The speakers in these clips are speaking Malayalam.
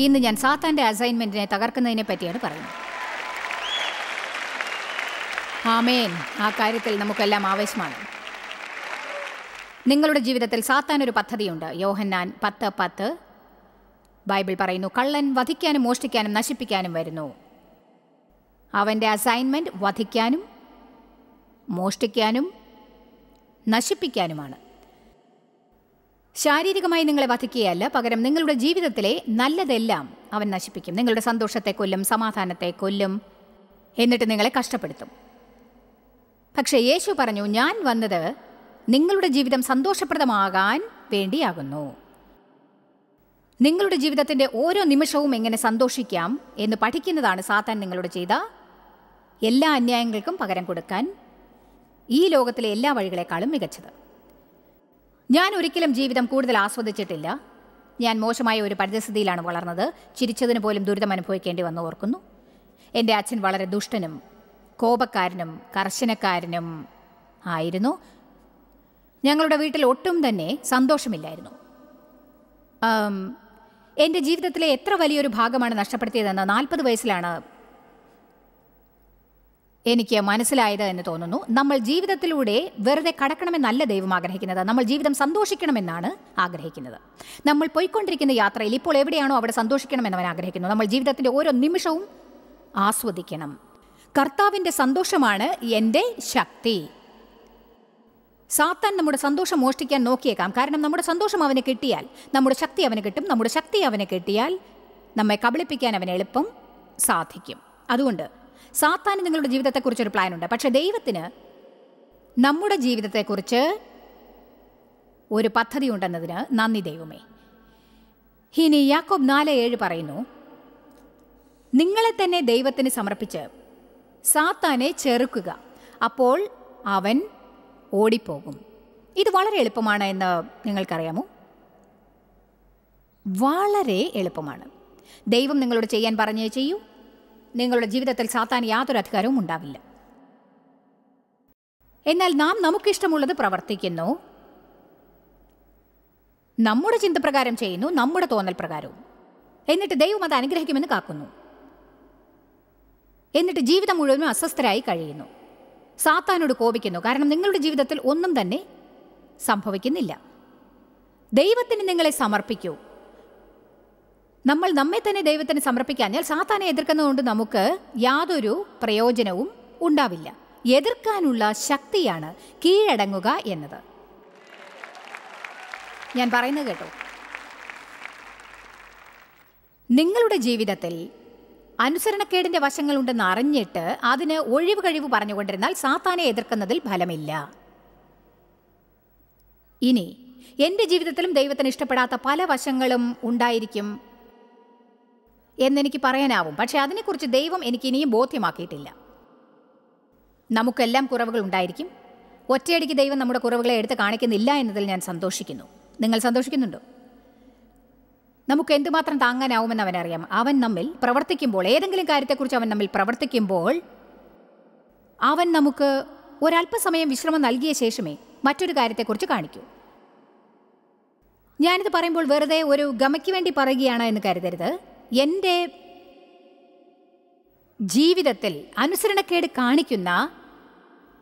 ഇന്ന് ഞാൻ സാത്താന്റെ അസൈൻമെന്റിനെ തകർക്കുന്നതിനെ പറ്റിയാണ് പറയുന്നത്. ആമേൻ. ആ കാര്യത്തിൽ നമുക്കെല്ലാം ആവേശമാണ്. നിങ്ങളുടെ ജീവിതത്തിൽ സാത്താൻ ഒരു പദ്ധതിയുണ്ട്. യോഹന്നാൻ പത്ത് പത്ത്. ബൈബിൾ പറയുന്നു കള്ളൻ വധിക്കാനും മോഷ്ടിക്കാനും നശിപ്പിക്കാനും വരുന്നു. അവന്റെ അസൈൻമെന്റ് വധിക്കാനും മോഷ്ടിക്കാനും നശിപ്പിക്കാനുമാണ്. ശാരീരികമായി നിങ്ങളെ വധിക്കുകയല്ല പകരം നിങ്ങളുടെ ജീവിതത്തിലെ നല്ലതെല്ലാം അവൻ നശിപ്പിക്കും. നിങ്ങളുടെ സന്തോഷത്തെ കൊല്ലും സമാധാനത്തെ കൊല്ലും എന്നിട്ട് നിങ്ങളെ കഷ്ടപ്പെടുത്തും. പക്ഷേ യേശു പറഞ്ഞു ഞാൻ വന്നത് നിങ്ങളുടെ ജീവിതം സന്തോഷപ്രദമാകാൻ വേണ്ടിയാകുന്നു. നിങ്ങളുടെ ജീവിതത്തിന്റെ ഓരോ നിമിഷവും എങ്ങനെ സന്തോഷിക്കാം എന്ന് പഠിക്കുന്നതാണ് സാത്താൻ നിങ്ങളോട് ചെയ്ത എല്ലാ അന്യായങ്ങൾക്കും പകരം കൊടുക്കാൻ ഈ ലോകത്തിലെ എല്ലാ വഴികളെക്കാളും മികച്ചത്. ഞാൻ ഒരിക്കലും ജീവിതം കൂടുതൽ ആസ്വദിച്ചിട്ടില്ല. ഞാൻ മോശമായ ഒരു പരിതസ്ഥിതിയിലാണ് വളർന്നത്. ചിരിച്ചതിന് പോലും ദുരിതം അനുഭവിക്കേണ്ടി വന്നു ഓർക്കുന്നു. എന്റെ അച്ഛൻ വളരെ ദുഷ്ടനും കോപക്കാരനും കർശനക്കാരനും ആയിരുന്നു. ഞങ്ങളുടെ വീട്ടിൽ ഒട്ടും തന്നെ സന്തോഷമില്ലായിരുന്നു. എന്റെ ജീവിതത്തിലെ എത്ര വലിയൊരു ഭാഗമാണ് നഷ്ടപ്പെടുത്തിയതെന്ന് നാൽപ്പത് വയസ്സിലാണ് എനിക്ക് മനസ്സിലായത് എന്ന് തോന്നുന്നു. നമ്മൾ ജീവിതത്തിലൂടെ വെറുതെ കടക്കണമെന്നല്ല ദൈവം ആഗ്രഹിക്കുന്നത്. നമ്മൾ ജീവിതം സന്തോഷിക്കണമെന്നാണ് ആഗ്രഹിക്കുന്നത്. നമ്മൾ പോയിക്കൊണ്ടിരിക്കുന്ന യാത്രയിൽ ഇപ്പോൾ എവിടെയാണോ അവിടെ സന്തോഷിക്കണമെന്ന് അവൻ ആഗ്രഹിക്കുന്നു. നമ്മൾ ജീവിതത്തിന്റെ ഓരോ നിമിഷവും ആസ്വദിക്കണം. കർത്താവിന്റെ സന്തോഷമാണ് എന്റെ ശക്തി. സാത്താൻ നമ്മുടെ സന്തോഷം മോഷ്ടിക്കാൻ നോക്കിയേക്കാം. കാരണം നമ്മുടെ സന്തോഷം അവന് കിട്ടിയാൽ നമ്മുടെ ശക്തി അവന് കിട്ടും. നമ്മുടെ ശക്തി അവന് കിട്ടിയാൽ നമ്മെ കബളിപ്പിക്കാൻ അവന് എളുപ്പം സാധിക്കും. അതുകൊണ്ട് സാത്താന് നിങ്ങളുടെ ജീവിതത്തെക്കുറിച്ച് ഒരു പ്ലാനുണ്ട്. പക്ഷേ ദൈവത്തിന് നമ്മുടെ ജീവിതത്തെക്കുറിച്ച് ഒരു പദ്ധതി ഉണ്ടെന്നതിന് നന്ദി ദൈവമേ. ഇനി യാക്കോബ് നാല് ഏഴ് പറയുന്നു നിങ്ങളെ തന്നെ ദൈവത്തിന് സമർപ്പിച്ച് സാത്താനെ ചെറുക്കുക അപ്പോൾ അവൻ ഓടിപ്പോകും. ഇത് വളരെ എളുപ്പമാണ് എന്ന് നിങ്ങൾക്കറിയാമോ? വളരെ എളുപ്പമാണ്. ദൈവം നിങ്ങളോട് ചെയ്യാൻ പറഞ്ഞേ ചെയ്യൂ നിങ്ങളുടെ ജീവിതത്തിൽ സാത്താൻ യാതൊരു അധികാരവും ഉണ്ടാവില്ല. എന്നാൽ നാം നമുക്കിഷ്ടമുള്ളത് പ്രവർത്തിക്കുന്നു. നമ്മുടെ ചിന്ത പ്രകാരം ചെയ്യുന്നു നമ്മുടെ തോന്നൽ പ്രകാരവും. എന്നിട്ട് ദൈവം അത് അനുഗ്രഹിക്കുമെന്ന് കാക്കുന്നു. എന്നിട്ട് ജീവിതം മുഴുവനും അസ്വസ്ഥരായി കഴിയുന്നു. സാത്താനോട് കോപിക്കുന്നു. കാരണം നിങ്ങളുടെ ജീവിതത്തിൽ ഒന്നും തന്നെ സംഭവിക്കുന്നില്ല. ദൈവത്തിന് നിങ്ങളെ സമർപ്പിക്കൂ. നമ്മൾ നമ്മെ തന്നെ ദൈവത്തിന് സമർപ്പിക്കാഞ്ഞാൽ സാത്താനെ എതിർക്കുന്നതുകൊണ്ട് നമുക്ക് യാതൊരു പ്രയോജനവും ഉണ്ടാവില്ല. എതിർക്കാനുള്ള ശക്തിയാണ് കീഴടങ്ങുക എന്നത്. ഞാൻ പറയുന്നത് കേട്ടോ. നിങ്ങളുടെ ജീവിതത്തിൽ അനുസരണക്കേടിന്റെ വശങ്ങളുണ്ടെന്ന് അറിഞ്ഞിട്ട് അതിന് ഒഴിവ് കഴിവ് പറഞ്ഞുകൊണ്ടിരുന്നാൽ സാത്താനെ എതിർക്കുന്നതിൽ ഫലമില്ല. ഇനി എന്റെ ജീവിതത്തിലും ദൈവത്തിന് ഇഷ്ടപ്പെടാത്ത പല വശങ്ങളും ഉണ്ടായിരിക്കും. എന്നെനിക്ക് പറയാനാവും. പക്ഷേ അതിനെക്കുറിച്ച് ദൈവം എനിക്ക് ഇനിയും ബോധ്യമാക്കിയിട്ടില്ല. നമുക്കെല്ലാം കുറവുകൾ ഉണ്ടായിരിക്കും. ഒറ്റയടിക്ക് ദൈവം നമ്മുടെ കുറവുകളെ എടുത്ത് കാണിക്കുന്നില്ല എന്നതിൽ ഞാൻ സന്തോഷിക്കുന്നു. നിങ്ങൾ സന്തോഷിക്കുന്നുണ്ടോ? നമുക്ക് എന്തുമാത്രം താങ്ങാനാവുമെന്ന് അവനറിയാം. അവൻ നമ്മിൽ പ്രവർത്തിക്കുമ്പോൾ ഏതെങ്കിലും കാര്യത്തെക്കുറിച്ച് അവൻ നമ്മിൽ പ്രവർത്തിക്കുമ്പോൾ അവൻ നമുക്ക് ഒരല്പസമയം വിശ്രമം നൽകിയ ശേഷമേ മറ്റൊരു കാര്യത്തെക്കുറിച്ച് കാണിക്കൂ. ഞാനിത് പറയുമ്പോൾ വെറുതെ ഒരു ഗമയ്ക്ക് വേണ്ടി പറയുകയാണ് എന്ന് കരുതരുത്. എന്റെ ജീവിതത്തിൽ അനുസരണക്കേട് കാണിക്കുന്ന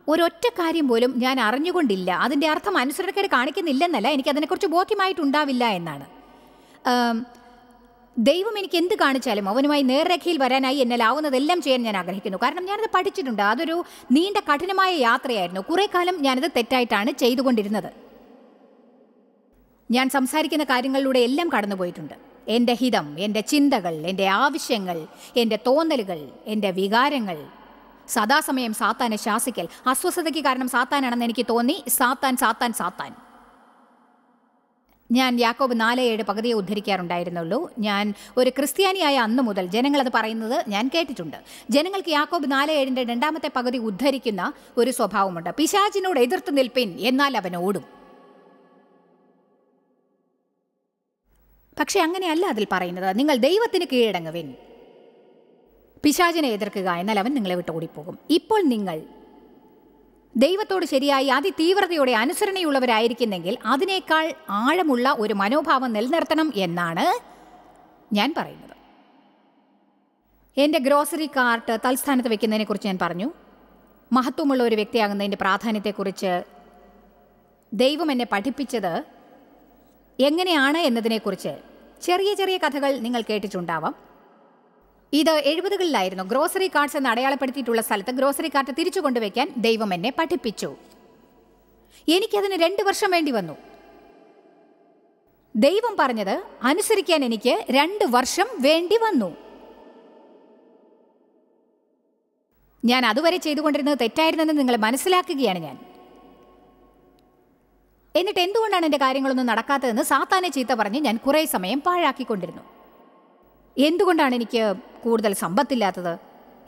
ഒരൊറ്റ കാര്യം പോലും ഞാൻ അറിഞ്ഞുകൊണ്ടില്ല. അതിന്റെ അർത്ഥം അനുസരണക്കേട് കാണിക്കുന്നില്ലെന്നല്ല. എനിക്ക് അതിനെക്കുറിച്ച് ബോധ്യമായിട്ടുണ്ടാവില്ല എന്നാണ്. ദൈവം എനിക്ക് എന്ത് കാണിച്ചാലും അവനുമായി നേർരേഖയിൽ വരാനായി എന്നാലാവുന്നതെല്ലാം ചെയ്യാൻ ഞാൻ ആഗ്രഹിക്കുന്നു. കാരണം ഞാനത് പഠിച്ചിട്ടുണ്ട്. അതൊരു നീണ്ട കഠിനമായ യാത്രയായിരുന്നു. കുറേ കാലം ഞാനത് തെറ്റായിട്ടാണ് ചെയ്തുകൊണ്ടിരുന്നത്. ഞാൻ സംസാരിക്കുന്ന കാര്യങ്ങളിലൂടെ എല്ലാം കടന്നുപോയിട്ടുണ്ട്. എന്റെ ഹിതം എന്റെ ചിന്തകൾ എന്റെ ആവശ്യങ്ങൾ എന്റെ തോന്നലുകൾ എന്റെ വികാരങ്ങൾ. സദാസമയം സാത്താനെ ശാസിക്കൽ. അസ്വസ്ഥതയ്ക്ക് കാരണം സാത്താനാണെന്ന് എനിക്ക് തോന്നി. സാത്താൻ സാത്താൻ സാത്താൻ. ഞാൻ യാക്കോബ് നാല് ഏഴ് പകുതിയെ ഉദ്ധരിക്കാറുണ്ടായിരുന്നുള്ളൂ. ഞാൻ ഒരു ക്രിസ്ത്യാനിയായ അന്ന് മുതൽ ജനങ്ങളത് പറയുന്നത് ഞാൻ കേട്ടിട്ടുണ്ട്. ജനങ്ങൾക്ക് യാക്കോബ് നാല് ഏഴിന്റെ രണ്ടാമത്തെ പകുതി ഉദ്ധരിക്കുന്ന ഒരു സ്വഭാവമുണ്ട്. പിശാചിനോട് എതിർത്ത് നിൽപ്പിൻ എന്നാൽ അവൻ ഓടും. പക്ഷെ അങ്ങനെയല്ല അതിൽ പറയുന്നത്. നിങ്ങൾ ദൈവത്തിന് കീഴടങ്ങുവിൻ. പിശാചിനെ എതിർക്കുക എന്നാൽ അവൻ നിങ്ങളെ വിട്ട് ഓടിപ്പോകും. ഇപ്പോൾ നിങ്ങൾ ദൈവത്തോട് ശരിയായി അതിതീവ്രതയോടെ അനുസരണയുള്ളവരായിരിക്കുന്നെങ്കിൽ അതിനേക്കാൾ ആഴമുള്ള ഒരു മനോഭാവം നിലനിർത്തണം എന്നാണ് ഞാൻ പറയുന്നത്. എന്റെ ഗ്രോസറി കാർട്ട് തൽസ്ഥാനത്ത് വെക്കുന്നതിനെക്കുറിച്ച് ഞാൻ പറഞ്ഞു. മഹത്വമുള്ള ഒരു വ്യക്തിയാകുന്നതിന്റെ പ്രാധാന്യത്തെക്കുറിച്ച് ദൈവം എന്നെ പഠിപ്പിച്ചത് എങ്ങനെയാണ് എന്നതിനെക്കുറിച്ച് ചെറിയ ചെറിയ കഥകൾ നിങ്ങൾ കേട്ടിട്ടുണ്ടാവാം. ഇത് എഴുപതുകളിലായിരുന്നു. ഗ്രോസറി കാർഡ്സ് എന്ന് അടയാളപ്പെടുത്തിയിട്ടുള്ള സ്ഥലത്ത് ഗ്രോസറി കാർട്ട് തിരിച്ചു കൊണ്ടുവയ്ക്കാൻ ദൈവം എന്നെ പഠിപ്പിച്ചു. എനിക്കതിന് രണ്ട് വർഷം വേണ്ടി വന്നു. ദൈവം പറഞ്ഞത് അനുസരിക്കാൻ എനിക്ക് രണ്ട് വർഷം വേണ്ടി വന്നു. ഞാൻ അതുവരെ ചെയ്തുകൊണ്ടിരുന്നത് തെറ്റായിരുന്നെന്ന് നിങ്ങൾ മനസ്സിലാക്കുകയാണ് ഞാൻ. എന്നിട്ട് എന്തുകൊണ്ടാണ് എന്റെ കാര്യങ്ങളൊന്നും നടക്കാത്തതെന്ന് സാത്താനെ ചീത്ത പറഞ്ഞ് ഞാൻ കുറേ സമയം പാഴാക്കിക്കൊണ്ടിരുന്നു. എന്തുകൊണ്ടാണ് എനിക്ക് കൂടുതൽ സമ്പത്തില്ലാത്തത്?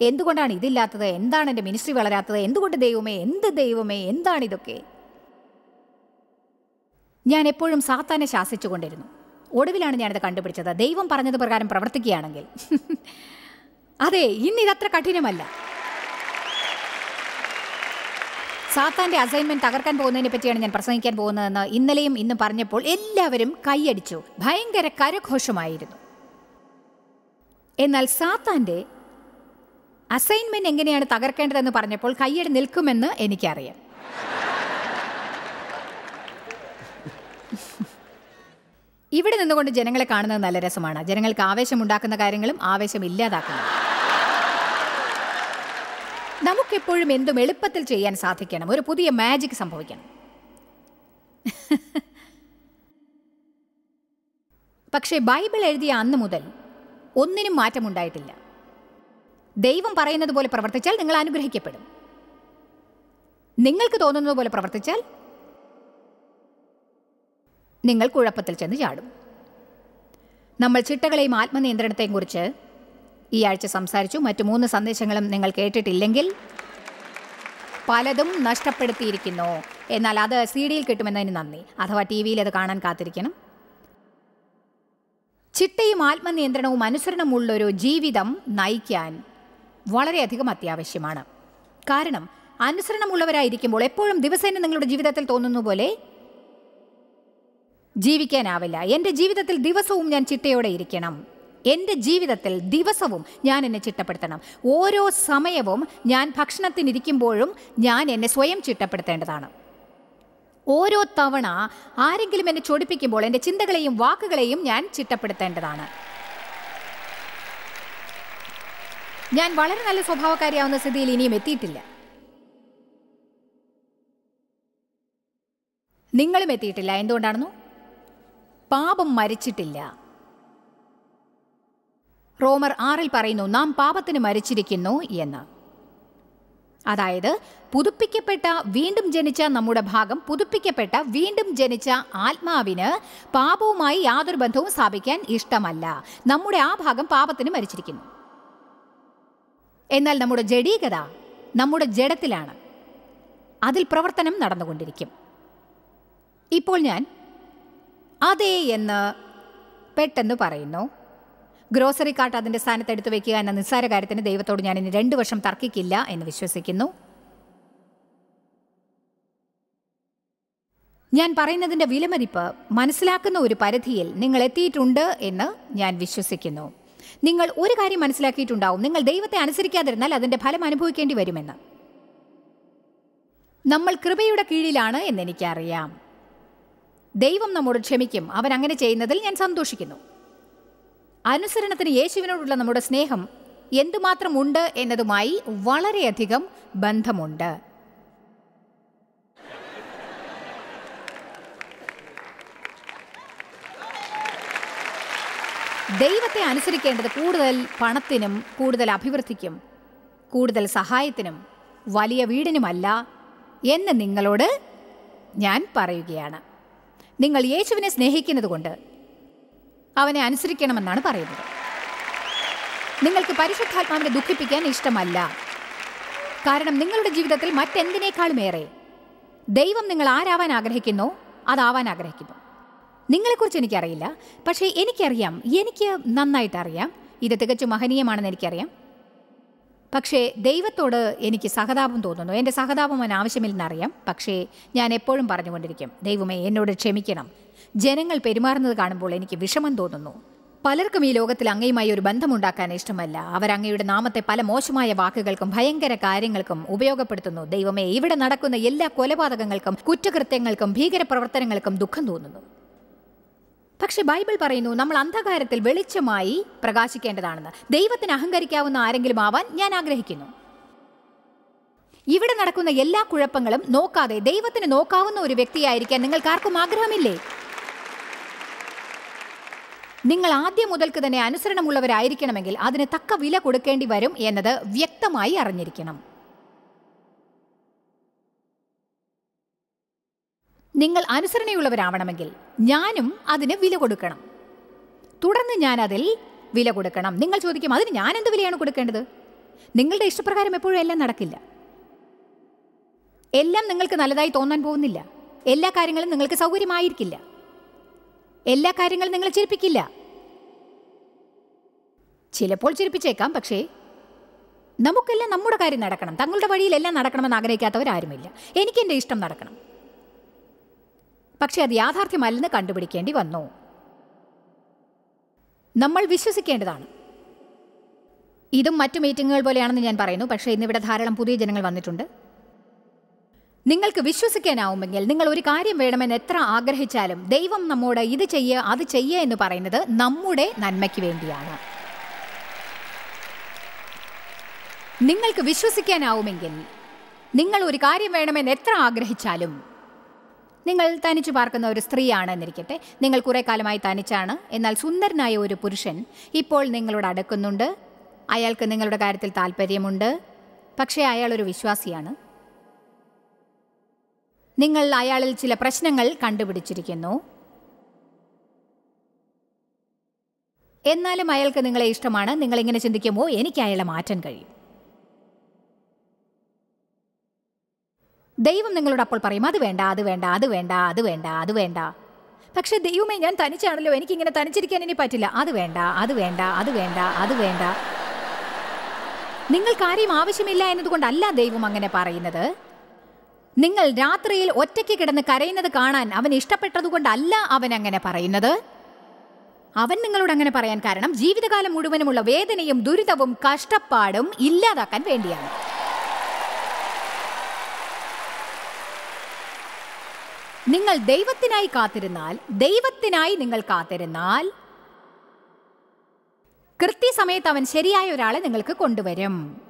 എന്തുകൊണ്ടാണ് ഇതില്ലാത്തത്? എന്താണ് എന്റെ മിനിസ്ട്രി വളരാത്തത്? എന്തുകൊണ്ട് ദൈവമേ? എന്ത് ദൈവമേ? എന്താണിതൊക്കെ ഞാൻ എപ്പോഴും സാത്താനെ ശാസിച്ചുകൊണ്ടിരുന്നു. ഒടുവിലാണ് ഞാനിത് കണ്ടുപിടിച്ചത്. ദൈവം പറഞ്ഞത് പ്രകാരം പ്രവർത്തിക്കുകയാണെങ്കിൽ. അതെ ഇന്ന് ഇതത്ര കഠിനമല്ല. സാത്താന്റെ അസൈൻമെന്റ് തകർക്കാൻ പോകുന്നതിനെ പറ്റിയാണ് ഞാൻ പ്രസംഗിക്കാൻ പോകുന്നതെന്ന് ഇന്നലെയും ഇന്നും പറഞ്ഞപ്പോൾ എല്ലാവരും കൈയടിച്ചു. ഭയങ്കര കരഘോഷമായിരുന്നു. എന്നാൽ സാത്താന്റെ അസൈൻമെന്റ് എങ്ങനെയാണ് തകർക്കേണ്ടതെന്ന് പറഞ്ഞപ്പോൾ കൈയടി നിൽക്കുമെന്ന് എനിക്കറിയാം. ഇവിടെ നിന്നുകൊണ്ട് ജനങ്ങളെ കാണുന്നത് നല്ല രസമാണ്. ജനങ്ങൾക്ക് ആവേശമുണ്ടാക്കുന്ന കാര്യങ്ങളും ആവേശമില്ലാതാക്കുന്നു നമുക്കെപ്പോഴും എന്തും എളുപ്പത്തിൽ ചെയ്യാൻ സാധിക്കണം. ഒരു പുതിയ മാജിക് സംഭവിക്കണം. പക്ഷേ ബൈബിൾ എഴുതിയ അന്ന് മുതൽ ഒന്നിനും മാറ്റമുണ്ടായിട്ടില്ല. ദൈവം പറയുന്നത് പോലെ പ്രവർത്തിച്ചാൽ നിങ്ങൾ അനുഗ്രഹിക്കപ്പെടും. നിങ്ങൾക്ക് തോന്നുന്നത് പോലെ പ്രവർത്തിച്ചാൽ നിങ്ങൾ കുഴപ്പത്തിൽ ചെന്ന് ചാടും. നമ്മൾ ചിട്ടകളെയും ആത്മനിയന്ത്രണത്തെയും കുറിച്ച് ഈ ആഴ്ച സംസാരിച്ചു. മറ്റു മൂന്ന് സന്ദേശങ്ങളും നിങ്ങൾ കേട്ടിട്ടില്ലെങ്കിൽ പലതും നഷ്ടപ്പെടുത്തിയിരിക്കുന്നു. എന്നാൽ അത് സി ഡിയിൽ കിട്ടുമെന്നതിന് നന്ദി. അഥവാ ടി വിയിൽ അത് കാണാൻ കാത്തിരിക്കണം. ചിട്ടയും ആത്മനിയന്ത്രണവും അനുസരണമുള്ളൊരു ജീവിതം നയിക്കാൻ വളരെയധികം അത്യാവശ്യമാണ്. കാരണം അനുസരണമുള്ളവരായിരിക്കുമ്പോൾ എപ്പോഴും ദിവസേന നിങ്ങളുടെ ജീവിതത്തിൽ തോന്നുന്ന പോലെ ജീവിക്കാനാവില്ല. എന്റെ ജീവിതത്തിൽ ദിവസവും ഞാൻ ചിട്ടയോടെ ഇരിക്കണം. എന്റെ ജീവിതത്തിൽ ദിവസവും ഞാൻ എന്നെ ചിട്ടപ്പെടുത്തണം. ഓരോ സമയവും ഞാൻ ഭക്ഷണത്തിനിരിക്കുമ്പോഴും ഞാൻ എന്നെ സ്വയം ചിട്ടപ്പെടുത്തേണ്ടതാണ്. ഓരോ തവണ ആരെങ്കിലും എന്നെ ചൊടിപ്പിക്കുമ്പോൾ എന്റെ ചിന്തകളെയും വാക്കുകളെയും ഞാൻ ചിട്ടപ്പെടുത്തേണ്ടതാണ്. ഞാൻ വളരെ നല്ല സ്വഭാവക്കാരിയാവുന്ന സ്ഥിതിയിൽ ഇനിയും എത്തിയിട്ടില്ല. നിങ്ങളും എത്തിയിട്ടില്ല. എന്തുകൊണ്ടാണെന്നു? പാപം മരിച്ചിട്ടില്ല. റോമർ ആറിൽ പറയുന്നു നാം പാപത്തിന് മരിച്ചിരിക്കുന്നു എന്ന്. അതായത് പുതുപ്പിക്കപ്പെട്ട വീണ്ടും ജനിച്ച നമ്മുടെ ഭാഗം പുതുപ്പിക്കപ്പെട്ട വീണ്ടും ജനിച്ച ആത്മാവിന് പാപവുമായി യാതൊരു ബന്ധവും സ്ഥാപിക്കാൻ ഇഷ്ടമല്ല. നമ്മുടെ ആ ഭാഗം പാപത്തിന് മരിച്ചിരിക്കുന്നു. എന്നാൽ നമ്മുടെ ജഡീകത നമ്മുടെ ജഡത്തിലാണ്. അതിൽ പ്രവർത്തനം നടന്നുകൊണ്ടിരിക്കും. ഇപ്പോൾ ഞാൻ അതേ എന്ന് പെട്ടെന്ന് പറയുന്നു. ഗ്രോസറി കാർട്ട് അതിന്റെ സ്ഥാനത്ത് എടുത്തു വെക്കുക എന്ന നിസ്സാര കാര്യത്തിന് ദൈവത്തോട് ഞാൻ ഇനി രണ്ടു വർഷം തർക്കിക്കില്ല എന്ന് വിശ്വസിക്കുന്നു. ഞാൻ പറയുന്നതിന്റെ വിലമതിപ്പ് മനസ്സിലാക്കുന്ന ഒരു പരിധിയിൽ നിങ്ങൾ എത്തിയിട്ടുണ്ട് എന്ന് ഞാൻ വിശ്വസിക്കുന്നു. നിങ്ങൾ ഒരു കാര്യം മനസ്സിലാക്കിയിട്ടുണ്ടാവും. നിങ്ങൾ ദൈവത്തെ അനുസരിക്കാതിരുന്നാൽ അതിന്റെ ഫലം അനുഭവിക്കേണ്ടി വരുമെന്ന്. നമ്മൾ കൃപയുടെ കീഴിലാണ് എന്നെനിക്കറിയാം ദൈവം നമ്മോട് ക്ഷമിക്കും. അവൻ അങ്ങനെ ചെയ്യുന്നതിൽ ഞാൻ സന്തോഷിക്കുന്നു. അനുസരണത്തിന് യേശുവിനോടുള്ള നമ്മുടെ സ്നേഹം എന്തുമാത്രം ഉണ്ട് എന്നതുമായി വളരെയധികം ബന്ധമുണ്ട്. ദൈവത്തെ അനുസരിക്കേണ്ടത് കൂടുതൽ പണത്തിനും കൂടുതൽ അഭിവൃദ്ധിക്കും കൂടുതൽ സഹായത്തിനും വലിയ വീടിനുമല്ല എന്ന് നിങ്ങളോട് ഞാൻ പറയുകയാണ്. നിങ്ങൾ യേശുവിനെ സ്നേഹിക്കുന്നത് കൊണ്ട് അവനെ അനുസരിക്കണമെന്നാണ് പറയുന്നത്. നിങ്ങൾക്ക് പരിശുദ്ധാത്മാവിനെ ദുഃഖിപ്പിക്കാൻ ഇഷ്ടമല്ല. കാരണം നിങ്ങളുടെ ജീവിതത്തിൽ മറ്റെന്തിനേക്കാളും ഏറെ ദൈവം നിങ്ങൾ ആരാവാൻ ആഗ്രഹിക്കുന്നു അതാവാൻ ആഗ്രഹിക്കുന്നു. നിങ്ങളെക്കുറിച്ച് എനിക്കറിയില്ല. പക്ഷേ എനിക്കറിയാം എനിക്ക് നന്നായിട്ട് അറിയാം. ഇത് തികച്ചും മഹനീയമാണെന്ന് എനിക്കറിയാം. പക്ഷേ ദൈവത്തോട് എനിക്ക് സഹതാപം തോന്നുന്നു. എന്റെ സഹതാപം അവൻ ആവശ്യമില്ലെന്നറിയാം പക്ഷേ ഞാൻ എപ്പോഴും പറഞ്ഞുകൊണ്ടിരിക്കും ദൈവമേ എന്നോട് ക്ഷമിക്കണം. ജനങ്ങൾ പെരുമാറുന്നത് കാണുമ്പോൾ എനിക്ക് വിഷമം തോന്നുന്നു. പലർക്കും ഈ ലോകത്തിൽ അങ്ങയുമായി ഒരു ബന്ധമുണ്ടാക്കാൻ ഇഷ്ടമല്ല. അവർ അങ്ങയുടെ നാമത്തെ പല മോശമായ വാക്കുകൾക്കും ഭയങ്കര കാര്യങ്ങൾക്കും ഉപയോഗപ്പെടുത്തുന്നു. ദൈവമേ ഇവിടെ നടക്കുന്ന എല്ലാ കൊലപാതകങ്ങൾക്കും കുറ്റകൃത്യങ്ങൾക്കും ഭീകരപ്രവർത്തനങ്ങൾക്കും ദുഃഖം തോന്നുന്നു. പക്ഷെ ബൈബിൾ പറയുന്നു നമ്മൾ അന്ധകാരത്തിൽ വെളിച്ചമായി പ്രകാശിക്കേണ്ടതാണെന്ന്. ദൈവത്തിന് അഹങ്കരിക്കാവുന്ന ആരെങ്കിലും ആവാൻ ഞാൻ ആഗ്രഹിക്കുന്നു. ഇവിടെ നടക്കുന്ന എല്ലാ കുഴപ്പങ്ങളും നോക്കാതെ ദൈവത്തിന് നോക്കാവുന്ന ഒരു വ്യക്തിയായിരിക്കാൻ നിങ്ങൾക്ക് ആർക്കും ആഗ്രഹമില്ലേ? നിങ്ങൾ ആദ്യം മുതൽക്ക് തന്നെ അനുസരണമുള്ളവരായിരിക്കണമെങ്കിൽ അതിന് തക്ക വില കൊടുക്കേണ്ടി വരും എന്നത് വ്യക്തമായി അറിഞ്ഞിരിക്കണം. നിങ്ങൾ അനുസരണയുള്ളവരാവണമെങ്കിൽ ഞാനും അതിന് വില കൊടുക്കണം. തുടർന്ന് ഞാൻ അതിൽ വില കൊടുക്കണം. നിങ്ങൾ ചോദിക്കും അതിന് ഞാൻ എന്ത് വിലയാണ് കൊടുക്കേണ്ടത്? നിങ്ങളുടെ ഇഷ്ടപ്രകാരം എപ്പോഴും എല്ലാം നടക്കില്ല. എല്ലാം നിങ്ങൾക്ക് നല്ലതായി തോന്നാൻ പോകുന്നില്ല. എല്ലാ കാര്യങ്ങളും നിങ്ങൾക്ക് സൗകര്യമായിരിക്കില്ല. എല്ലാ കാര്യങ്ങളും നിങ്ങളെ ചിരിപ്പിക്കില്ല ചിലപ്പോൾ ചിരിപ്പിച്ചേക്കാം പക്ഷേ നമുക്കെല്ലാം നമ്മുടെ കാര്യം നടക്കണം. തങ്ങളുടെ വഴിയിലെല്ലാം നടക്കണമെന്ന് ആഗ്രഹിക്കാത്തവരാരുമില്ല. എനിക്കെന്റെ ഇഷ്ടം നടക്കണം. പക്ഷേ അത് യാഥാർത്ഥ്യമല്ലെന്ന് കണ്ടുപിടിക്കേണ്ടി വന്നു. നമ്മൾ വിശ്വസിക്കേണ്ടതാണ്. ഇതും മറ്റു മീറ്റിങ്ങുകൾ പോലെയാണെന്ന് ഞാൻ പറയുന്നു. പക്ഷേ ഇന്നിവിടെ ധാരാളം പുതിയ ജനങ്ങൾ വന്നിട്ടുണ്ട്. നിങ്ങൾക്ക് വിശ്വസിക്കാനാവുമെങ്കിൽ നിങ്ങൾ ഒരു കാര്യം വേണമെന്ന് എത്ര ആഗ്രഹിച്ചാലും ദൈവം നമ്മോട് ഇത് ചെയ്യുക അത് ചെയ്യുക എന്ന് പറയുന്നത് നമ്മുടെ നന്മയ്ക്ക് വേണ്ടിയാണ്. നിങ്ങൾക്ക് വിശ്വസിക്കാനാവുമെങ്കിൽ നിങ്ങൾ ഒരു കാര്യം വേണമെന്ന് എത്ര ആഗ്രഹിച്ചാലും നിങ്ങൾ തനിച്ചു പാർക്കുന്ന ഒരു സ്ത്രീയാണ് എന്നിരിക്കട്ടെ നിങ്ങൾ കുറേ കാലമായി തനിച്ചാണ്. എന്നാൽ സുന്ദരനായ ഒരു പുരുഷൻ ഇപ്പോൾ നിങ്ങളോട് അടുക്കുന്നുണ്ട്. അയാൾക്ക് നിങ്ങളുടെ കാര്യത്തിൽ താല്പര്യമുണ്ട് പക്ഷേ അയാൾ ഒരു വിശ്വാസിയാണ്. നിങ്ങൾ അയാളിൽ ചില പ്രശ്നങ്ങൾ കണ്ടുപിടിച്ചിരിക്കുന്നു. എന്നാലും അയാൾക്ക് നിങ്ങളെ ഇഷ്ടമാണ്. നിങ്ങൾ ഇങ്ങനെ ചിന്തിക്കുമ്പോൾ എനിക്ക് അയാളെ മാറ്റാൻ കഴിയും. ദൈവം നിങ്ങളോട് അപ്പോൾ പറയും അത് വേണ്ട അത് വേണ്ട അത് വേണ്ട അത് വേണ്ട അത് വേണ്ട. പക്ഷെ ദൈവമേ ഞാൻ തനിച്ചാണല്ലോ എനിക്കിങ്ങനെ തനിച്ചിരിക്കാൻ ഇനി പറ്റില്ല. അത് വേണ്ട അത് വേണ്ട അത് വേണ്ട അത് വേണ്ട. നിങ്ങൾ കാര്യം ആവശ്യമില്ല എന്നതുകൊണ്ടല്ല ദൈവം അങ്ങനെ പറയുന്നത്. നിങ്ങൾ രാത്രിയിൽ ഒറ്റയ്ക്ക് കിടന്ന് കരയുന്നത് കാണാൻ അവൻ ഇഷ്ടപ്പെട്ടതുകൊണ്ടല്ല അവൻ അങ്ങനെ പറയുന്നത്. അവൻ നിങ്ങളോട് അങ്ങനെ പറയാൻ കാരണം ജീവിതകാലം മുഴുവനുമുള്ള വേദനയും ദുരിതവും കഷ്ടപ്പാടും ഇല്ലാതാക്കാൻ വേണ്ടിയാണ്. നിങ്ങൾ ദൈവത്തിനായി കാത്തിരുന്നാൽ ദൈവത്തിനായി നിങ്ങൾ കാത്തിരുന്നാൽ കൃത്യസമയത്ത് അവൻ ശരിയായ ഒരാളെ നിങ്ങൾക്ക് കൊണ്ടുവരും.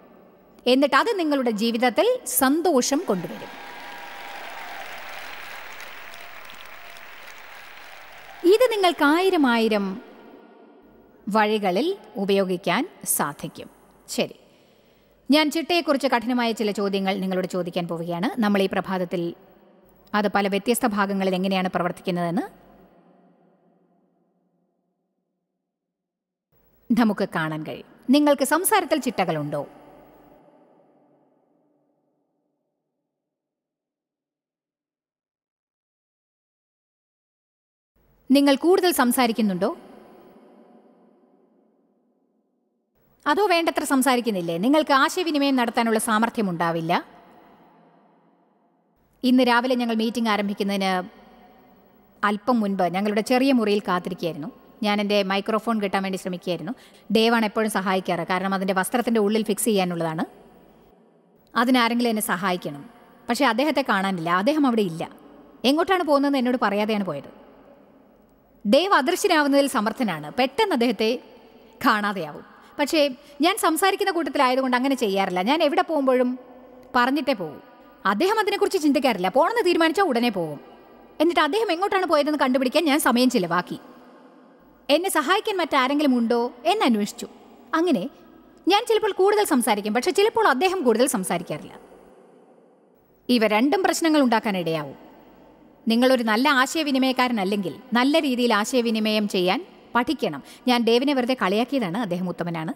എന്നിട്ട് അത് നിങ്ങളുടെ ജീവിതത്തിൽ സന്തോഷം കൊണ്ടുവരും. ഇത് നിങ്ങൾക്ക് ആയിരം ആയിരം വഴികളിൽ ഉപയോഗിക്കാൻ സാധിക്കും. ശരി. ഞാൻ ചിട്ടയെക്കുറിച്ച് കഠിനമായ ചില ചോദ്യങ്ങൾ നിങ്ങളോട് ചോദിക്കാൻ പോവുകയാണ്. നമ്മൾ ഈ പ്രഭാതത്തിൽ അത് പല വ്യത്യസ്ത ഭാഗങ്ങളിൽ എങ്ങനെയാണ് പ്രവർത്തിക്കുന്നതെന്ന് നമുക്ക് കാണാൻ കഴിയും. നിങ്ങൾക്ക് സംസാരത്തിൽ ചിട്ടകളുണ്ടോ? നിങ്ങൾ കൂടുതൽ സംസാരിക്കുന്നുണ്ടോ? അതോ വേണ്ടത്ര സംസാരിക്കുന്നില്ലേ? നിങ്ങൾക്ക് ആശയവിനിമയം നടത്താനുള്ള സാമർഥ്യം ഉണ്ടാവില്ല? ഇന്ന് രാവിലെ ഞങ്ങൾ മീറ്റിംഗ് ആരംഭിക്കുന്നതിന് അല്പം മുൻപ് ഞങ്ങളുടെ ചെറിയ മുറിയിൽ കാത്തിരിക്കുകയായിരുന്നു. ഞാൻ എന്റെ മൈക്രോഫോൺ കിട്ടാൻ വേണ്ടി ശ്രമിക്കുകയായിരുന്നു. ഡേവാണ് എപ്പോഴും സഹായിക്കാറ്. കാരണം അതിന്റെ വസ്ത്രത്തിന്റെ ഉള്ളിൽ ഫിക്സ് ചെയ്യാനുള്ളതാണ്. അതിനാരെങ്കിലും എന്നെ സഹായിക്കണം. പക്ഷേ അദ്ദേഹത്തെ കാണാനില്ല. അദ്ദേഹം അവിടെ ഇല്ല. എങ്ങോട്ടാണ് പോകുന്നതെന്ന് എന്നോട് പറയാതെയാണ് പോയത്. ഡേവ് അദൃശ്യനാവുന്നതിൽ സമർത്ഥനാണ്. പെട്ടെന്ന് അദ്ദേഹത്തെ കാണാതെയാവും. പക്ഷേ ഞാൻ സംസാരിക്കുന്ന കൂട്ടത്തിലായതുകൊണ്ട് അങ്ങനെ ചെയ്യാറില്ല. ഞാൻ എവിടെ പോകുമ്പോഴും പറഞ്ഞിട്ടേ പോകും. അദ്ദേഹം അതിനെക്കുറിച്ച് ചിന്തിക്കാറില്ല. പോണെന്ന് തീരുമാനിച്ചാൽ ഉടനെ പോകും എന്നിട്ട് അദ്ദേഹം എങ്ങോട്ടാണ് പോയതെന്ന് കണ്ടുപിടിക്കാൻ ഞാൻ സമയം ചിലവാക്കി. എന്നെ സഹായിക്കാൻ മറ്റാരെങ്കിലും ഉണ്ടോ എന്ന് അന്വേഷിച്ചു. അങ്ങനെ ഞാൻ ചിലപ്പോൾ കൂടുതൽ സംസാരിക്കും പക്ഷെ ചിലപ്പോൾ അദ്ദേഹം കൂടുതൽ സംസാരിക്കാറില്ല. ഇവ രണ്ടും പ്രശ്നങ്ങൾ ഉണ്ടാക്കാൻ ഇടയാവും. നിങ്ങളൊരു നല്ല ആശയവിനിമയക്കാരനല്ലെങ്കിൽ നല്ല രീതിയിൽ ആശയവിനിമയം ചെയ്യാൻ പഠിക്കണം. ഞാൻ ദേവിനെ വെറുതെ കളിയാക്കിയതാണ് അദ്ദേഹം ഉത്തമനാണ്.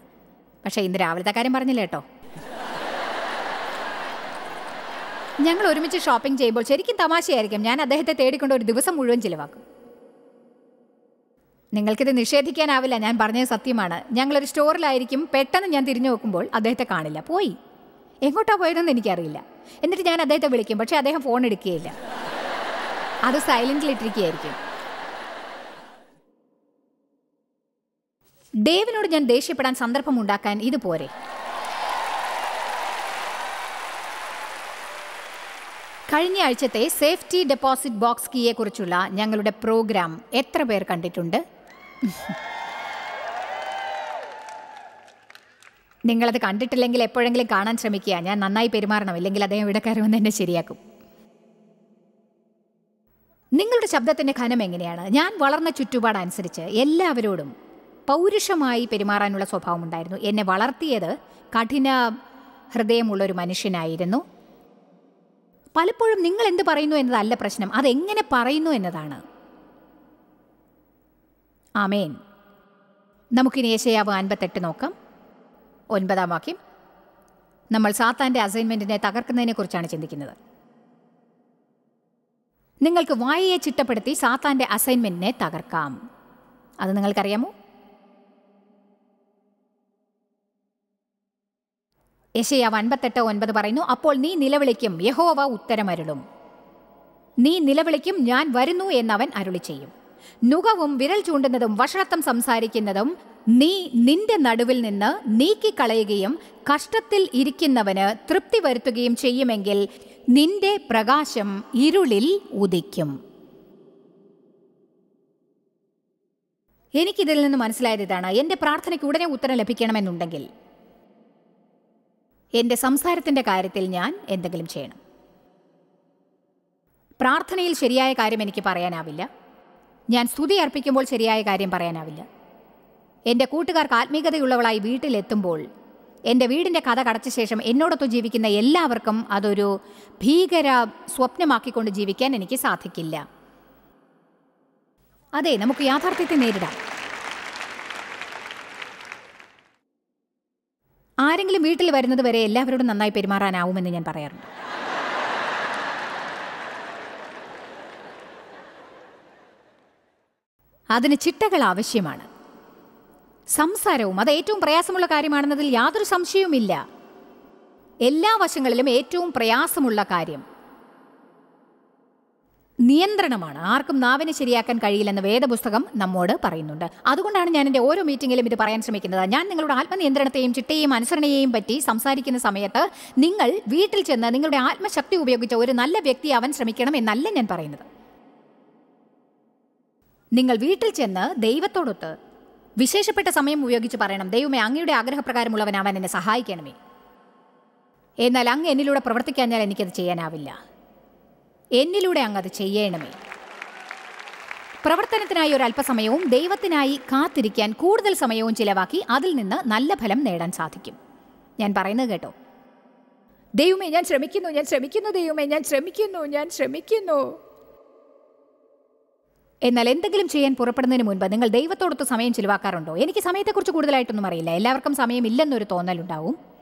പക്ഷേ ഇന്ന് രാവിലത്തെ കാര്യം പറഞ്ഞില്ല കേട്ടോ. ഞങ്ങൾ ഒരുമിച്ച് ഷോപ്പിംഗ് ചെയ്യുമ്പോൾ ശരിക്കും തമാശയായിരിക്കും. ഞാൻ അദ്ദേഹത്തെ തേടിക്കൊണ്ട് ഒരു ദിവസം മുഴുവൻ ചിലവാക്കും. നിങ്ങൾക്കിത് നിഷേധിക്കാനാവില്ല. ഞാൻ പറഞ്ഞത് സത്യമാണ്. ഞങ്ങളൊരു സ്റ്റോറിലായിരിക്കും. പെട്ടെന്ന് ഞാൻ തിരിഞ്ഞു നോക്കുമ്പോൾ അദ്ദേഹത്തെ കാണില്ല. പോയി. എങ്ങോട്ടാ പോയതെന്ന് എനിക്കറിയില്ല. എന്നിട്ട് ഞാൻ അദ്ദേഹത്തെ വിളിക്കും. പക്ഷേ അദ്ദേഹം ഫോൺ എടുക്കുകയില്ല. അത് സൈലന്റിൽ ഇട്ടിരിക്കുകയായിരിക്കും. ദേവിനോട് ഞാൻ ദേഷ്യപ്പെടാൻ സന്ദർഭമുണ്ടാക്കാൻ ഇത് പോരെ കഴിഞ്ഞ ആഴ്ചത്തെ സേഫ്റ്റി ഡെപ്പോസിറ്റ് ബോക്സ് കീയെ കുറിച്ചുള്ള ഞങ്ങളുടെ പ്രോഗ്രാം എത്ര പേർ കണ്ടിട്ടുണ്ട്? നിങ്ങളത് കണ്ടിട്ടില്ലെങ്കിൽ എപ്പോഴെങ്കിലും കാണാൻ ശ്രമിക്കുക. ഞാൻ നന്നായി പെരുമാറണം. ഇല്ലെങ്കിൽ അദ്ദേഹം ഇവിടെ വന്ന് എന്നെ ശരിയാക്കും. നിങ്ങളുടെ ശബ്ദത്തിന്റെ ഘനം എങ്ങനെയാണ്? ഞാൻ വളർന്ന ചുറ്റുപാടനുസരിച്ച് എല്ലാവരോടും പൗരുഷമായി പെരുമാറാനുള്ള സ്വഭാവമുണ്ടായിരുന്നു എന്നെ വളർത്തിയത് കഠിന ഹൃദയമുള്ള ഒരു മനുഷ്യനായിരുന്നു. പലപ്പോഴും നിങ്ങൾ എന്ത് പറയുന്നു എന്നതല്ല പ്രശ്നം. അതെങ്ങനെ പറയുന്നു എന്നതാണ്. ആമേൻ. നമുക്കിനി ഏശയാവ് അൻപത്തെട്ട് നോക്കാം. ഒൻപതാം വാക്യം. നമ്മൾ സാത്താന്റെ അസൈൻമെന്റിനെ തകർക്കുന്നതിനെക്കുറിച്ചാണ് ചിന്തിക്കുന്നത്. നിങ്ങൾക്ക് വായയെ ചിട്ടപ്പെടുത്തി സാത്താന്റെ അസൈൻമെന്റിനെ തകർക്കാം. അത് നിങ്ങൾക്കറിയാമോ? യശയാവ് അൻപത്തെട്ട് ഒൻപത് പറയുന്നു അപ്പോൾ നീ നിലവിളിക്കും യഹോവ ഉത്തരമരുളും. നീ നിലവിളിക്കും ഞാൻ വരുന്നു എന്നവൻ അരുളി ചെയ്യും നുകവും വിരൽ ചൂണ്ടുന്നതും വഷളത്വം സംസാരിക്കുന്നതും നീ നിന്റെ നടുവിൽ നിന്ന് നീക്കിക്കളയുകയും കഷ്ടത്തിൽ ഇരിക്കുന്നവന് തൃപ്തി വരുത്തുകയും ചെയ്യുമെങ്കിൽ നിന്റെ പ്രകാശം ഇരുളിൽ ഉദിക്കും. എനിക്കിതിൽ നിന്ന് മനസ്സിലായത് ഇതാണ്. എന്റെ പ്രാർത്ഥനയ്ക്ക് ഉടനെ ഉത്തരം ലഭിക്കണമെന്നുണ്ടെങ്കിൽ എന്റെ സംസാരത്തിന്റെ കാര്യത്തിൽ ഞാൻ എന്തെങ്കിലും ചെയ്യണം. പ്രാർത്ഥനയിൽ ശരിയായ കാര്യം എനിക്ക് പറയാനാവില്ല. ഞാൻ സ്തുതി അർപ്പിക്കുമ്പോൾ ശരിയായ കാര്യം പറയാനാവില്ല. എന്റെ കൂട്ടുകാർക്ക് ആത്മീയതയുള്ളവളായി വീട്ടിലെത്തുമ്പോൾ എന്റെ വീടിന്റെ കഥ കടച്ച ശേഷം എന്നോടൊത്ത് ജീവിക്കുന്ന എല്ലാവർക്കും അതൊരു ഭീകര സ്വപ്നമാക്കിക്കൊണ്ട് ജീവിക്കാൻ എനിക്ക് സാധിക്കില്ല. അതെ നമുക്ക് യാഥാർത്ഥ്യത്തെ നേരിടാം. ആരെങ്കിലും വീട്ടിൽ വരുന്നത് വരെ എല്ലാവരോടും നന്നായി പെരുമാറാനാവുമെന്ന് ഞാൻ പറയാറുണ്ട്. അതിന് ചിട്ടകൾ ആവശ്യമാണ്. സംസാരവും അത് ഏറ്റവും പ്രയാസമുള്ള കാര്യമാണെന്നതിൽ യാതൊരു സംശയവുമില്ല. എല്ലാ വശങ്ങളിലും ഏറ്റവും പ്രയാസമുള്ള കാര്യം നിയന്ത്രണമാണ്. ആർക്കും നാവിനെ ശരിയാക്കാൻ കഴിയില്ലെന്ന് വേദപുസ്തകം നമ്മോട് പറയുന്നുണ്ട്. അതുകൊണ്ടാണ് ഞാൻ എന്റെ ഓരോ മീറ്റിങ്ങിലും ഇത് പറയാൻ ശ്രമിക്കുന്നത്. ഞാൻ നിങ്ങളുടെ ആത്മനിയന്ത്രണത്തെയും ചിട്ടയെയും അനുസരണയെയും പറ്റി സംസാരിക്കുന്ന സമയത്ത് നിങ്ങൾ വീട്ടിൽ ചെന്ന് നിങ്ങളുടെ ആത്മശക്തി ഉപയോഗിച്ച ഒരു നല്ല വ്യക്തി അവൻ ശ്രമിക്കണം എന്നല്ല ഞാൻ പറയുന്നത്. നിങ്ങൾ വീട്ടിൽ ചെന്ന് ദൈവത്തോടൊത്ത് വിശേഷപ്പെട്ട സമയം ഉപയോഗിച്ച് പറയണം. ദൈവമേ അങ്ങയുടെ ആഗ്രഹപ്രകാരമുള്ളവൻ അവൻ എന്നെ സഹായിക്കണമേ. എന്നാൽ അങ്ങ് എന്നിലൂടെ പ്രവർത്തിക്കാഞ്ഞാൽ എനിക്കത് ചെയ്യാനാവില്ല. എന്നിലൂടെ അങ്ങ് അത് ചെയ്യണമേ. പ്രവർത്തനത്തിനായി ഒരു അല്പസമയവും ദൈവത്തിനായി കാത്തിരിക്കാൻ കൂടുതൽ സമയവും ചിലവാക്കി അതിൽ നിന്ന് നല്ല ഫലം നേടാൻ സാധിക്കും. ഞാൻ പറയുന്നത് കേട്ടോ. ദൈവമേ ഞാൻ ശ്രമിക്കുന്നു ഞാൻ ശ്രമിക്കുന്നു ദൈവമേ ഞാൻ ശ്രമിക്കുന്നു ഞാൻ ശ്രമിക്കുന്നു. എന്നാൽ എന്തെങ്കിലും ചെയ്യാൻ പുറപ്പെടുന്നതിന് മുൻപ് നിങ്ങൾ ദൈവത്തോടൊത്ത് സമയം ചിലവാക്കാറുണ്ടോ? എനിക്ക് സമയത്തെക്കുറിച്ച് കൂടുതലായിട്ടൊന്നും അറിയില്ല. എല്ലാവർക്കും സമയമില്ലെന്നൊരു തോന്നലുണ്ടാവും.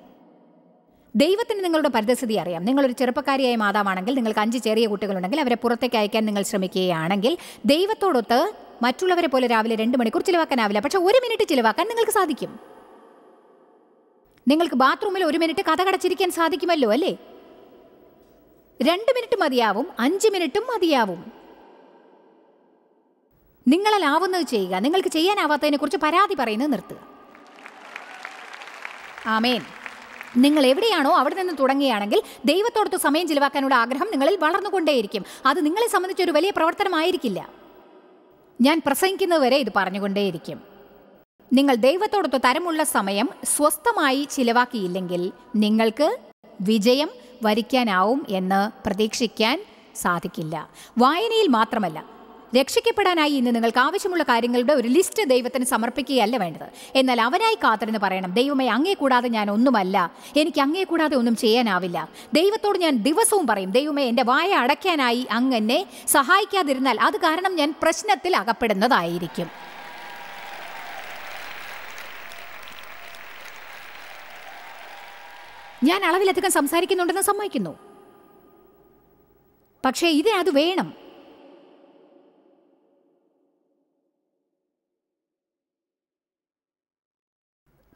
ദൈവത്തിന് നിങ്ങളുടെ പരിതസ്ഥിതി അറിയാം. നിങ്ങളൊരു ചെറുപ്പക്കാരിയായ മാതാവാണെങ്കിൽ നിങ്ങൾക്ക് അഞ്ച് ചെറിയ കുട്ടികളുണ്ടെങ്കിൽ അവരെ പുറത്തേക്ക് അയക്കാൻ നിങ്ങൾ ശ്രമിക്കുകയാണെങ്കിൽ ദൈവത്തോടൊത്ത് മറ്റുള്ളവരെ പോലെ രാവിലെ രണ്ട് മണിക്കൂർ ചിലവാക്കാനാവില്ല. പക്ഷെ ഒരു മിനിറ്റ് ചിലവാക്കാൻ നിങ്ങൾക്ക് സാധിക്കും. നിങ്ങൾക്ക് ബാത്റൂമിൽ ഒരു മിനിറ്റ് കഥ കടച്ചിരിക്കാൻ സാധിക്കുമല്ലോ അല്ലേ? രണ്ട് മിനിറ്റ് മതിയാവും അഞ്ച് മിനിറ്റും മതിയാവും. നിങ്ങളാൽ ആവുന്നത് ചെയ്യുക. നിങ്ങൾക്ക് ചെയ്യാനാവാത്തതിനെ കുറിച്ച് പരാതി പറയുന്നത് നിർത്തുക. ആമേൻ. നിങ്ങൾ എവിടെയാണോ അവിടെ നിന്ന് തുടങ്ങുകയാണെങ്കിൽ ദൈവത്തോടത്ത് സമയം ചിലവാക്കാനുള്ള ആഗ്രഹം നിങ്ങളിൽ വളർന്നുകൊണ്ടേയിരിക്കും. അത് നിങ്ങളെ സംബന്ധിച്ച് ഒരു വലിയ പ്രവർത്തനമായിരിക്കില്ല. ഞാൻ പ്രസംഗിക്കുന്നതുവരെ ഇത് പറഞ്ഞുകൊണ്ടേയിരിക്കും. നിങ്ങൾ ദൈവത്തോടൊത്ത് തരമുള്ള സമയം സ്വസ്ഥമായി ചിലവാക്കിയില്ലെങ്കിൽ നിങ്ങൾക്ക് വിജയം വരിക്കാനാവും എന്ന് പ്രതീക്ഷിക്കാൻ സാധിക്കില്ല. വായനയിൽ മാത്രമല്ല രക്ഷിക്കപ്പെടാനായി ഇന്ന് നിങ്ങൾക്ക് ആവശ്യമുള്ള കാര്യങ്ങളുടെ ഒരു ലിസ്റ്റ് ദൈവത്തിന് സമർപ്പിക്കുകയല്ല വേണ്ടത്. എന്നാൽ അവനായി കാത്തിരുന്ന് പറയണം ദൈവമേ അങ്ങേ കൂടാതെ ഞാൻ ഒന്നുമല്ല. എനിക്ക് അങ്ങേ കൂടാതെ ഒന്നും ചെയ്യാനാവില്ല. ദൈവത്തോട് ഞാൻ ദിവസവും പറയും ദൈവമേ എന്റെ വായ അടയ്ക്കാനായി അങ്ങനെ സഹായിക്കാതിരുന്നാൽ അത് കാരണം ഞാൻ പ്രശ്നത്തിൽ അകപ്പെടുന്നതായിരിക്കും. ഞാൻ അളവിലധികം സംസാരിക്കുന്നുണ്ടെന്ന് സമ്മതിക്കുന്നു. പക്ഷേ ഇതിനത് വേണം.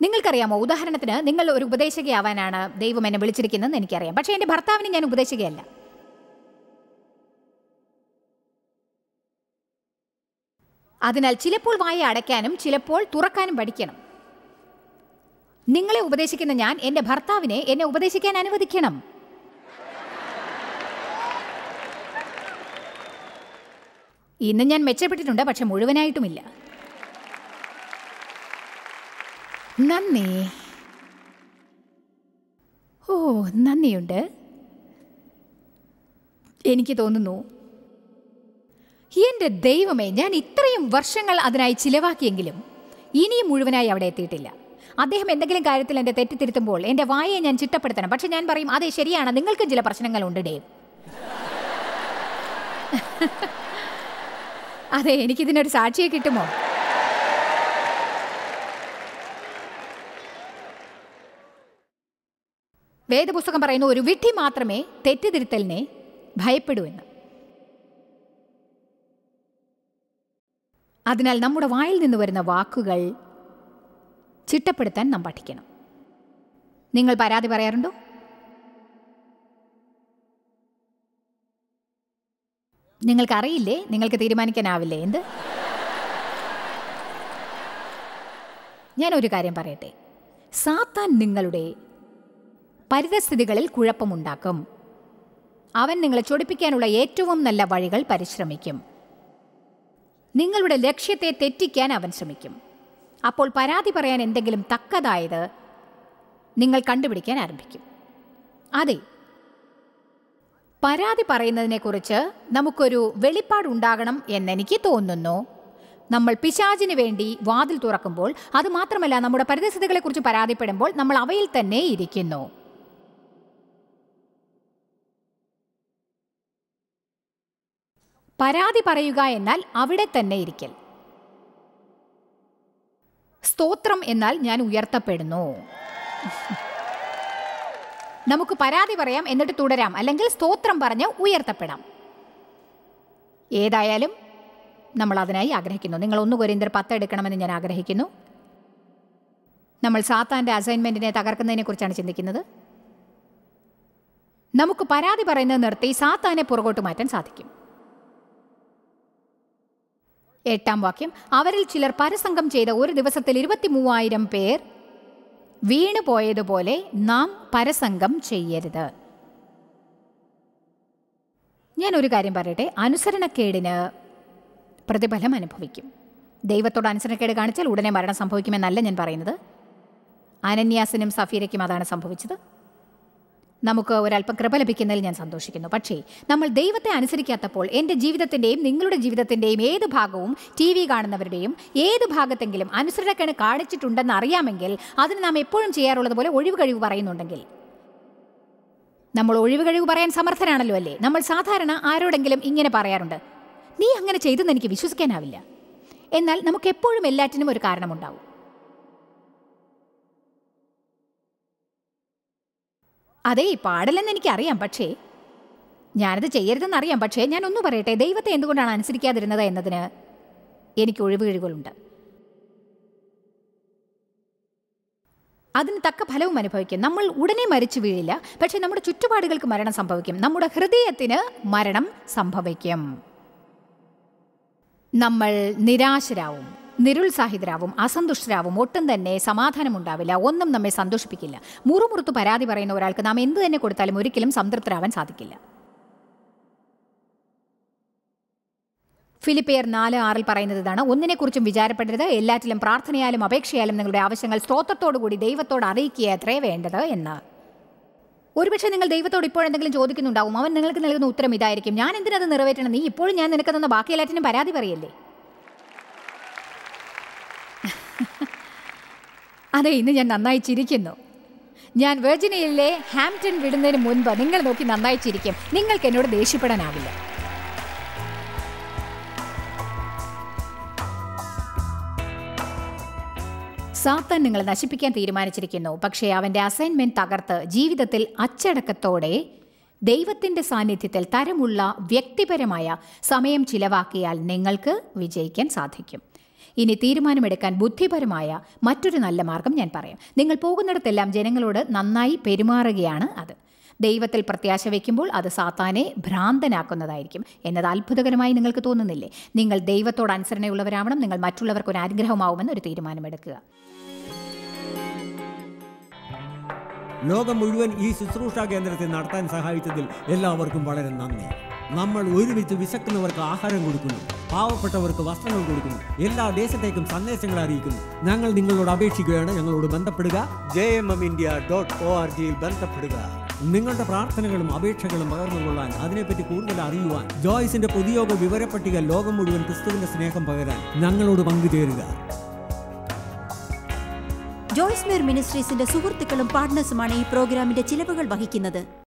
നിങ്ങൾക്കറിയാമോ ഉദാഹരണത്തിന് നിങ്ങൾ ഒരു ഉപദേശകയാവാനാണ് ദൈവം എന്നെ വിളിച്ചിരിക്കുന്നതെന്ന് എനിക്കറിയാം. പക്ഷേ എന്റെ ഭർത്താവിന് ഞാൻ ഉപദേശകയല്ല അതിനാൽ ചിലപ്പോൾ വായ അടയ്ക്കാനും ചിലപ്പോൾ തുറക്കാനും പഠിക്കണം. നിങ്ങളെ ഉപദേശിക്കുന്ന ഞാൻ എന്റെ ഭർത്താവിനെ എന്നെ ഉപദേശിക്കാൻ അനുവദിക്കണം. ഇന്ന് ഞാൻ മെച്ചപ്പെട്ടിട്ടുണ്ട് പക്ഷെ മുഴുവനായിട്ടുമില്ല. നന്ദി. ഓ നന്ദിയുണ്ട്. എനിക്ക് തോന്നുന്നു എന്റെ ദൈവമേ ഞാൻ ഇത്രയും വർഷങ്ങൾ അതിനായി ചിലവാക്കിയെങ്കിലും ഇനിയും മുഴുവനായി അവിടെ എത്തിയിട്ടില്ല. അദ്ദേഹം എന്തെങ്കിലും കാര്യത്തിൽ എന്റെ തെറ്റിത്തിരുത്തുമ്പോൾ എന്റെ വായയെ ഞാൻ ചിട്ടപ്പെടുത്തണം. പക്ഷെ ഞാൻ പറയും അതെ ശരിയാണ് നിങ്ങൾക്കും ചില പ്രശ്നങ്ങളുണ്ട് ഡേവ്. അതെ എനിക്കിതിനൊരു സാക്ഷിയെ കിട്ടുമോ? വേദപുസ്തകം പറയുന്ന ഒരു വിധി മാത്രമേ തെറ്റിതിരുത്തലിനെ ഭയപ്പെടൂ എന്ന്. അതിനാൽ നമ്മുടെ വായിൽ നിന്ന് വരുന്ന വാക്കുകൾ ചിട്ടപ്പെടുത്താൻ നാം പഠിക്കണം. നിങ്ങൾ പരാതി പറയാറുണ്ടോ? നിങ്ങൾക്കറിയില്ലേ? നിങ്ങൾക്ക് തീരുമാനിക്കാനാവില്ലേ? എന്ത്? ഞാൻ ഒരു കാര്യം പറയട്ടെ. സാത്താൻ നിങ്ങളുടെ പരിതസ്ഥിതികളിൽ കുഴപ്പമുണ്ടാക്കും. അവൻ നിങ്ങളെ ചൊടിപ്പിക്കാനുള്ള ഏറ്റവും നല്ല വഴികൾ പരിശ്രമിക്കും. നിങ്ങളുടെ ലക്ഷ്യത്തെ തെറ്റിക്കാൻ അവൻ ശ്രമിക്കും. അപ്പോൾ പരാതി പറയാൻ എന്തെങ്കിലും തക്കതായത് നിങ്ങൾ കണ്ടുപിടിക്കാൻ ആരംഭിക്കും. അതെ. പരാതി പറയുന്നതിനെക്കുറിച്ച് നമുക്കൊരു വെളിപ്പാടുണ്ടാകണം എന്നെനിക്ക് തോന്നുന്നു. നമ്മൾ പിശാചിന് വേണ്ടി വാതിൽ തുറക്കുമ്പോൾ അത് മാത്രമല്ല നമ്മുടെ പരിതസ്ഥിതികളെക്കുറിച്ച് പരാതിപ്പെടുമ്പോൾ നമ്മൾ അവയിൽ തന്നെ ഇരിക്കുന്നു. പരാതി പറയുക എന്നാൽ അവിടെ തന്നെ ഇരിക്കൽ. സ്തോത്രം എന്നാൽ ഞാൻ ഉയർത്തപ്പെടുന്നു. നമുക്ക് പരാതി പറയാം എന്നിട്ട് തുടരാം. അല്ലെങ്കിൽ സ്തോത്രം പറഞ്ഞ് ഉയർത്തപ്പെടാം. ഏതായാലും നമ്മൾ അതിനായി ആഗ്രഹിക്കുന്നു. നിങ്ങൾ ഒന്ന് കൊരിന്തർ പത്ത് എടുക്കണമെന്ന് ഞാൻ ആഗ്രഹിക്കുന്നു. നമ്മൾ സാത്താന്റെ അസൈൻമെന്റിനെ തകർക്കുന്നതിനെ കുറിച്ചാണ് ചിന്തിക്കുന്നത്. നമുക്ക് പരാതി പറയുന്നത് നിർത്തി സാത്താനെ പുറകോട്ട് മാറ്റാൻ സാധിക്കും. എട്ടാം വാക്യം അവരിൽ ചിലർ പരസംഗം ചെയ്ത ഒരു ദിവസത്തിൽ ഇരുപത്തി മൂവായിരം പേർ വീണു പോയതുപോലെ നാം പരസംഗം ചെയ്യരുത്. ഞാൻ ഒരു കാര്യം പറയട്ടെ അനുസരണക്കേടിന് പ്രതിഫലം അനുഭവിക്കും. ദൈവത്തോട് അനുസരണക്കേട് കാണിച്ചാൽ ഉടനെ മരണം സംഭവിക്കുമെന്നല്ല ഞാൻ പറയുന്നത്. അനന്യാസിനും സഫീരയ്ക്കും അതാണ് സംഭവിച്ചത്. നമുക്ക് ഒരല്പം കൃപ ലഭിക്കുന്നതിൽ ഞാൻ സന്തോഷിക്കുന്നു. പക്ഷേ നമ്മൾ ദൈവത്തെ അനുസരിക്കാത്തപ്പോൾ എന്റെ ജീവിതത്തിന്റെയും നിങ്ങളുടെ ജീവിതത്തിന്റെയും ഏത് ഭാഗവും ടി വി കാണുന്നവരുടെയും ഏത് ഭാഗത്തെങ്കിലും അനുസരണക്കേട് കാണിച്ചിട്ടുണ്ടെന്ന് അറിയാമെങ്കിൽ അതിന് നാം എപ്പോഴും ചെയ്യാറുള്ളത് പോലെ ഒഴിവ് കഴിവ് പറയുന്നുണ്ടെങ്കിൽ. നമ്മൾ ഒഴിവ് കഴിവ് പറയാൻ സമർത്ഥരാണല്ലോ അല്ലേ? നമ്മൾ സാധാരണ ആരോടെങ്കിലും ഇങ്ങനെ പറയാറുണ്ട് നീ അങ്ങനെ ചെയ്തെന്ന് എനിക്ക് വിശ്വസിക്കാനാവില്ല. എന്നാൽ നമുക്ക് എപ്പോഴും എല്ലാറ്റിനും ഒരു കാരണമുണ്ടാവും. അതെ പാടില്ലെന്ന് എനിക്കറിയാം പക്ഷേ ഞാനത് ചെയ്യരുതെന്നറിയാം. പക്ഷേ ഞാൻ ഒന്നു പറയട്ടെ ദൈവത്തെ എന്തുകൊണ്ടാണ് അനുസരിക്കാതിരുന്നത് എന്നതിന് എനിക്ക് ഒഴിവ് കഴിവുകളുണ്ട് അതിന് തക്ക ഫലവും അനുഭവിക്കും. നമ്മൾ ഉടനെ മരിച്ചു വീഴില്ല പക്ഷേ നമ്മുടെ ചുറ്റുപാടുകൾക്ക് മരണം സംഭവിക്കും. നമ്മുടെ ഹൃദയത്തിന് മരണം സംഭവിക്കും. നമ്മൾ നിരാശരാവും. നിരുത്സാഹിതരാവും അസന്തുഷ്ടരാവും. ഒട്ടും തന്നെ സമാധാനമുണ്ടാവില്ല. ഒന്നും നമ്മെ സന്തോഷിപ്പിക്കില്ല. മുറുമുറുത്ത് പരാതി പറയുന്ന ഒരാൾക്ക് നാം എന്ത് തന്നെ കൊടുത്താലും ഒരിക്കലും സംതൃപ്തരാവാൻ സാധിക്കില്ല. ഫിലിപ്പിയർ നാല് ആറിൽ പറയുന്നത് ഇതാണ് ഒന്നിനെക്കുറിച്ചും വിചാരപ്പെടരുത്. എല്ലാറ്റിലും പ്രാർത്ഥനയാലും അപേക്ഷയാലും നിങ്ങളുടെ ആവശ്യങ്ങൾ സ്തോത്രത്തോടുകൂടി ദൈവത്തോട് അറിയിക്കുക അത്രേ വേണ്ടത് എന്ന്. ഒരുപക്ഷെ നിങ്ങൾ ദൈവത്തോട് ഇപ്പോഴെന്തെങ്കിലും ചോദിക്കുന്നുണ്ടാവും. അവൻ നിങ്ങൾക്ക് നൽകുന്ന ഉത്തരം ഇതായിരിക്കും. ഞാൻ എന്തിനത് നിറവേറ്റണം? നീ ഇപ്പോഴും ഞാൻ നിനക്ക് തന്ന ബാക്കി എല്ലാറ്റിനും പരാതി പറയല്ലേ? അതെ ഇന്ന് ഞാൻ നന്നായി ചിരിക്കുന്നു. ഞാൻ വെർജിനിയയിലെ ഹാംപ്റ്റൺ വിടുന്നതിന് മുൻപ് നിങ്ങൾ നോക്കി നന്നായി ചിരിക്കും. നിങ്ങൾക്ക് എന്നോട് ദേഷ്യപ്പെടാനാവില്ല. സാത്താൻ നിങ്ങളെ നശിപ്പിക്കാൻ തീരുമാനിച്ചിരിക്കുന്നു. പക്ഷേ അവന്റെ അസൈൻമെന്റ് തകർത്ത് ജീവിതത്തിൽ അച്ചടക്കത്തോടെ ദൈവത്തിന്റെ സാന്നിധ്യത്തിൽ തരമുള്ള വ്യക്തിപരമായ സമയം ചിലവാക്കിയാൽ നിങ്ങൾക്ക് വിജയിക്കാൻ സാധിക്കും. ഇനി തീരുമാനമെടുക്കാൻ ബുദ്ധിപരമായ മറ്റൊരു നല്ല മാർഗം ഞാൻ പറയാം. നിങ്ങൾ പോകുന്നിടത്തെല്ലാം ജനങ്ങളോട് നന്നായി പെരുമാറുകയാണ് അത്. ദൈവത്തിൽ പ്രത്യാശ വയ്ക്കുമ്പോൾ അത് സാത്താനെ ഭ്രാന്തനാക്കുന്നതായിരിക്കും എന്നത് അത്ഭുതകരമായി നിങ്ങൾക്ക് തോന്നുന്നില്ലേ? നിങ്ങൾ ദൈവത്തോട് അനുസരണയുള്ളവരാവണം നിങ്ങൾ മറ്റുള്ളവർക്ക് ഒരു അനുഗ്രഹമാവുമെന്ന് ഒരു തീരുമാനമെടുക്കുക. ലോകം മുഴുവൻ ഈ ശുശ്രൂഷാ കേന്ദ്രത്തെ നടത്താൻ സഹായിച്ചതിൽ എല്ലാവർക്കും വളരെ നന്ദി. നമ്മൾ ഒരുമിച്ച് വിശക്കുന്നവർക്ക് ആഹാരം കൊടുക്കുന്നു. പാവപ്പെട്ടവർക്ക് വസ്ത്രങ്ങൾ കൊടുക്കുന്നു. എല്ലാ ദേശത്തേക്കും സന്ദേശങ്ങൾ അറിയിക്കുന്നു. ഞങ്ങൾ നിങ്ങളോട് അപേക്ഷിക്കുകയാണ്. ഞങ്ങളോട് ബന്ധപ്പെടുക. J M M India dot O R ജിയിൽ ബന്ധപ്പെടുക. നിങ്ങളുടെ പ്രാർത്ഥനകളും അപേക്ഷകളും പകർന്നുകൊള്ളാൻ അതിനെപ്പറ്റി കൂടുതൽ അറിയുവാൻ ജോയ്സിന്റെ പൊതുയോഗ വിവരപ്പട്ടിക ലോകം മുഴുവൻ ക്രിസ്തുവിന്റെ സ്നേഹം പകരാൻ ഞങ്ങളോട് പങ്കുചേരുക. ജോയ്സ് മേർ മിനിസ്ട്രീസിന്റെ സുഹൃത്തുക്കളും പാർട്ട്നേഴ്സുമാണ് ഈ പ്രോഗ്രാമിന്റെ ചിലവുകൾ വഹിക്കുന്നത്.